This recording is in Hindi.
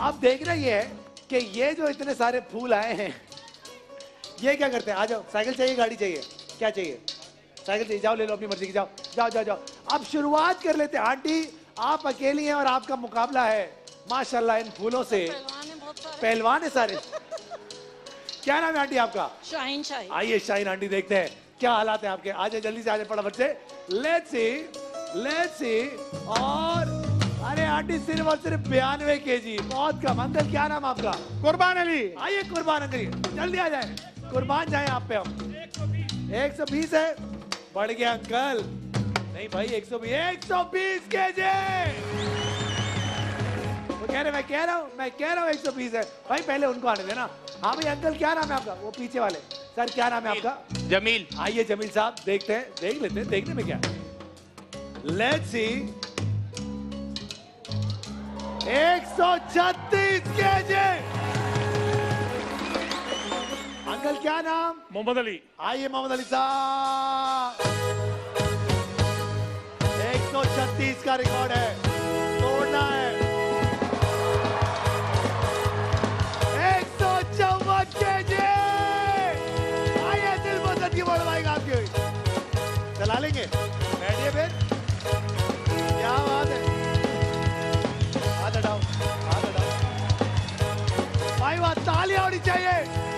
अब देखना ये है कि ये जो इतने सारे फूल आए हैं ये क्या करते हैं? आ जाओ साइकिल चाहिए गाड़ी चाहिए क्या चाहिए? साइकिल चाहिए जाओ ले लो अपनी मर्ज़ी की जाओ जाओ जाओ जाओ। अब शुरुआत कर लेते हैं। आंटी आप अकेली हैं और आपका मुकाबला है। माशाल्लाह इन फूलों से। पहलवान है सारे। क्या नाम है आंटी आपका? शाइन शाइन आइए शाइन आंटी देखते हैं क्या हालात है आपके? आज जल्दी से आज फटाफट से। लेट्स सी लेट्स सी और अरे आंटी सिर्फ़ और सिर्फ़ बयानवे के जी बहुत कम। अंकल क्या नाम आपका? कुर्बान अली। आइए कुर्बान अंकल जल्दी आ जाए। कुर्बान जाए आप पे हम। एक सौ बीस है। बढ़ गया अंकल। नहीं भाई एक सौ बीस। एक सौ बीस के जी वो कह रहे मैं कह रहा हूँ मैं कह रहा हूँ एक सौ बीस है। भाई पहले उनको आने देना। हाँ भाई अंकल क्या नाम है आपका? वो पीछे वाले। सर क्या नाम है आपका? जमील। आइए जमील साहब देखते हैं देख लेते हैं देखने में क्या लेट्स सी एक सौ छत्तीस के जी अंकल क्या नाम? मोहम्मद अली। आइए मोहम्मद अली साहब। एक सौ छत्तीस का रिकॉर्ड है। तोड़ना है। एक सौ चौवन के जी आइए दिल मदद की भाई आपकी। चला लेंगे। भाई वहाँ तालियाँ होनी चाहिए।